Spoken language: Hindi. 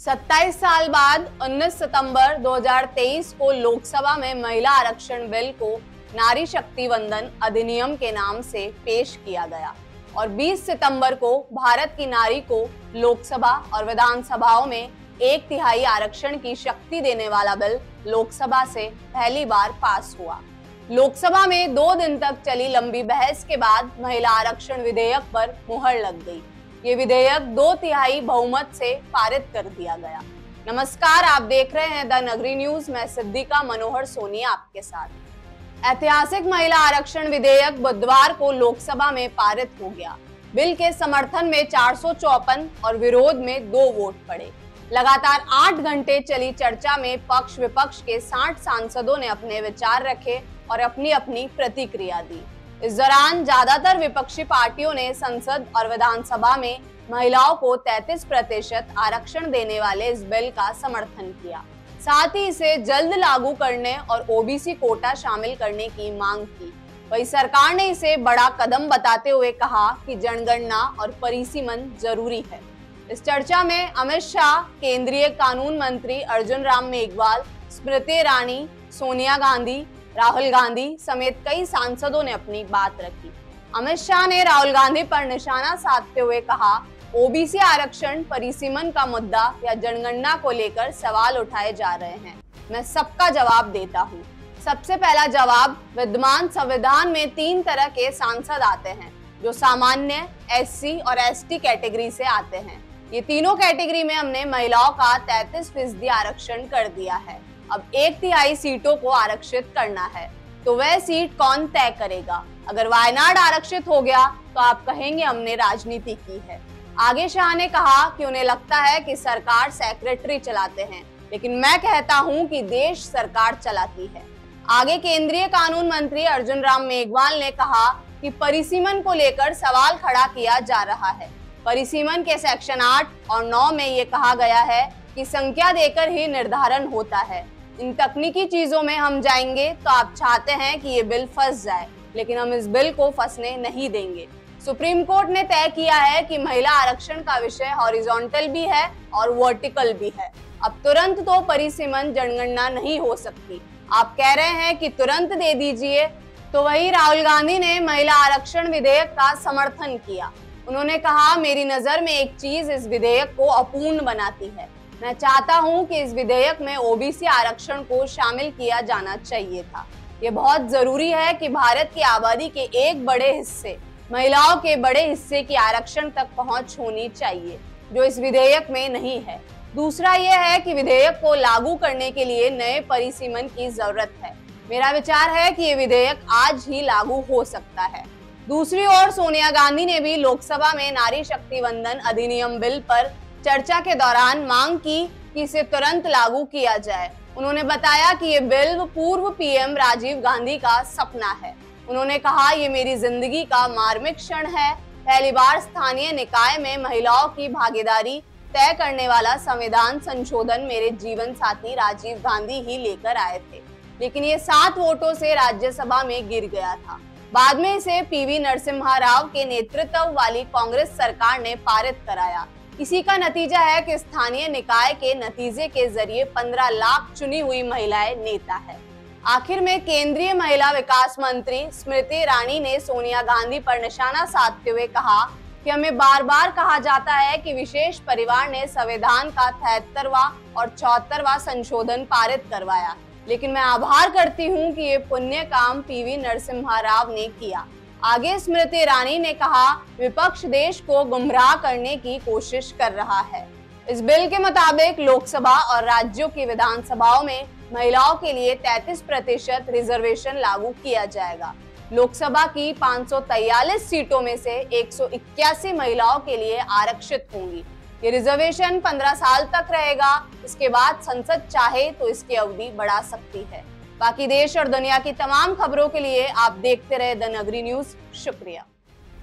27 साल बाद 19 सितंबर 2023 को लोकसभा में महिला आरक्षण बिल को नारी शक्ति वंदन अधिनियम के नाम से पेश किया गया और 20 सितंबर को भारत की नारी को लोकसभा और विधानसभाओं में एक तिहाई आरक्षण की शक्ति देने वाला बिल लोकसभा से पहली बार पास हुआ। लोकसभा में दो दिन तक चली लंबी बहस के बाद महिला आरक्षण विधेयक पर मुहर लग गई। ये विधेयक दो तिहाई बहुमत से पारित कर दिया गया। नमस्कार, आप देख रहे हैं द नगरी न्यूज़। मैं सिद्धिका मनोहर सोनी आपके साथ। ऐतिहासिक महिला आरक्षण विधेयक बुधवार को लोकसभा में पारित हो गया। बिल के समर्थन में चार और विरोध में दो वोट पड़े। लगातार आठ घंटे चली चर्चा में पक्ष विपक्ष के 60 सांसदों ने अपने विचार रखे और अपनी अपनी प्रतिक्रिया दी। इस दौरान ज़्यादातर विपक्षी पार्टियों ने संसद और विधानसभा में महिलाओं को 33 प्रतिशत आरक्षण देने वाले इस बिल का समर्थन किया। साथ ही इसे जल्द लागू करने और ओबीसी कोटा शामिल करने की मांग की। वही सरकार ने इसे बड़ा कदम बताते हुए कहा कि जनगणना और परिसीमन ज़रूरी है। इस चर्चा में अमित शाह, केंद्रीय कानून मंत्री अर्जुन राम मेघवाल, स्मृति ईरानी, सोनिया गांधी राहुल गांधी समेत कई सांसदों ने अपनी बात रखी। अमित शाह ने राहुल गांधी पर निशाना साधते हुए कहा, ओबीसी आरक्षण, परिसीमन का मुद्दा या जनगणना को लेकर सवाल उठाए जा रहे हैं। मैं सबका जवाब देता हूँ। सबसे पहला जवाब, विद्यमान संविधान में तीन तरह के सांसद आते हैं, जो सामान्य, एससी और एसटी कैटेगरी से आते हैं। ये तीनों कैटेगरी में हमने महिलाओं का 33 फ़ीसदी आरक्षण कर दिया है। अब एक तिहाई सीटों को आरक्षित करना है। तो वह सीट कौन तय करेगा? अगर वायनाड आरक्षित हो गया तो आप कहेंगे हमने राजनीति की है। आगे शाह ने कहा कि उन्हें लगता है कि सरकार सेक्रेटरी चलाते हैं, लेकिन मैं कहता हूँ कि देश सरकार चलाती है। आगे केंद्रीय कानून मंत्री अर्जुन राम मेघवाल ने कहा कि परिसीमन को लेकर सवाल खड़ा किया जा रहा है। परिसीमन के सेक्शन आठ और नौ में ये कहा गया है कि संख्या देकर ही निर्धारण होता है। इन तकनीकी चीज़ों में हम जाएँगे तो आप चाहते हैं कि ये बिल फंस जाए, लेकिन हम इस बिल को फंसने नहीं देंगे। सुप्रीम कोर्ट ने तय किया है कि महिला आरक्षण का विषय हॉरिजॉन्टल भी है और वर्टिकल भी है। अब तुरंत तो परिसीमन जनगणना नहीं हो सकती। आप कह रहे हैं कि तुरंत दे दीजिए तो वही राहुल गांधी ने महिला आरक्षण विधेयक का समर्थन किया। उन्होंने कहा, मेरी नज़र में एक चीज़ इस विधेयक को अपूर्ण बनाती है। मैं चाहता हूँ कि इस विधेयक में ओबीसी आरक्षण को शामिल किया जाना चाहिए था। ये बहुत ज़रूरी है कि भारत की आबादी के एक बड़े हिस्से, महिलाओं के बड़े हिस्से की आरक्षण तक पहुँच होनी चाहिए, जो इस विधेयक में नहीं है। दूसरा यह है कि विधेयक को लागू करने के लिए नए परिसीमन की ज़रूरत है। मेरा विचार है कि ये विधेयक आज ही लागू हो सकता है। दूसरी ओर सोनिया गांधी ने भी लोकसभा में नारी शक्ति वंदन अधिनियम बिल पर चर्चा के दौरान मांग की कि इसे तुरंत लागू किया जाए। उन्होंने बताया कि ये बिल पूर्व पीएम राजीव गांधी का सपना है। उन्होंने कहा, ये मेरी ज़िंदगी का मार्मिक क्षण है। पहली बार स्थानीय निकाय में महिलाओं की भागीदारी तय करने वाला संविधान संशोधन मेरे जीवन साथी राजीव गांधी ही लेकर आए थे। लेकिन ये सात वोटों से राज्यसभा में गिर गया था। बाद में इसे पीवी नरसिम्हा राव के नेतृत्व वाली कांग्रेस सरकार ने पारित कराया। इसी का नतीजा है कि स्थानीय निकाय के नतीजे के ज़रिए 15 लाख चुनी हुई महिलाएँ नेता है। आखिर में केंद्रीय महिला विकास मंत्री स्मृति ईरानी ने सोनिया गांधी पर निशाना साधते हुए कहा कि हमें बार बार कहा जाता है कि विशेष परिवार ने संविधान का तिहत्तरवा और चौहत्तरवा संशोधन पारित करवाया। लेकिन मैं आभार करती हूँ कि ये पुण्य काम पीवी नरसिम्हा राव ने किया। आगे स्मृति ईरानी ने कहा, विपक्ष देश को गुमराह करने की कोशिश कर रहा है। इस बिल के मुताबिक लोकसभा और राज्यों की विधानसभाओं में महिलाओं के लिए 33 प्रतिशत रिजर्वेशन लागू किया जाएगा। लोकसभा की 543 सीटों में से एक सौ इक्यासी महिलाओं के लिए आरक्षित होंगी। ये रिजर्वेशन 15 साल तक रहेगा। इसके बाद संसद चाहे तो इसकी अवधि बढ़ा सकती है। बाकी देश और दुनिया की तमाम खबरों के लिए आप देखते रहे द नगरी न्यूज़। शुक्रिया।